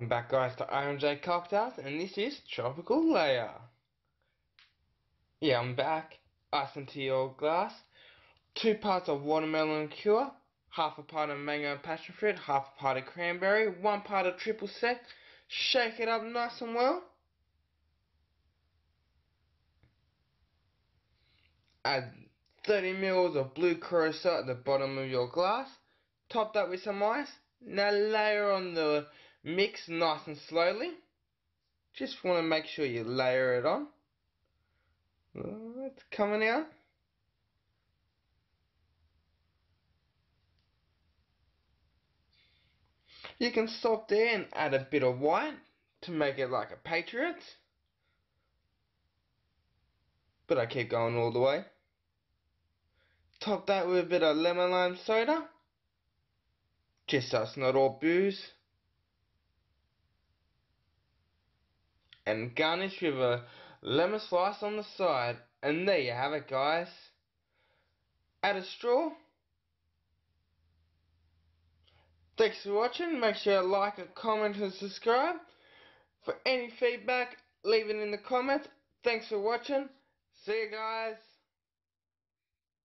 Welcome back guys to RNJ Cocktails and this is Tropical Layer. Yeah, I'm back. Ice into your glass. Two parts of watermelon liqueur, half a part of mango and passion fruit, half a part of cranberry, one part of triple sec. Shake it up nice and well. Add 30 ml of blue curacao at the bottom of your glass. Top that with some ice. Now layer on the Mix nice and slowly. Just want to make sure you layer it on. It's coming out. You can stop there and add a bit of white to make it like a Patriot. But I keep going all the way. Top that with a bit of lemon lime soda. Just so it's not all booze. And garnish with a lemon slice on the side. And there you have it, guys. Add a straw. Thanks for watching. Make sure you like, comment, and subscribe. For any feedback, leave it in the comments. Thanks for watching. See you guys.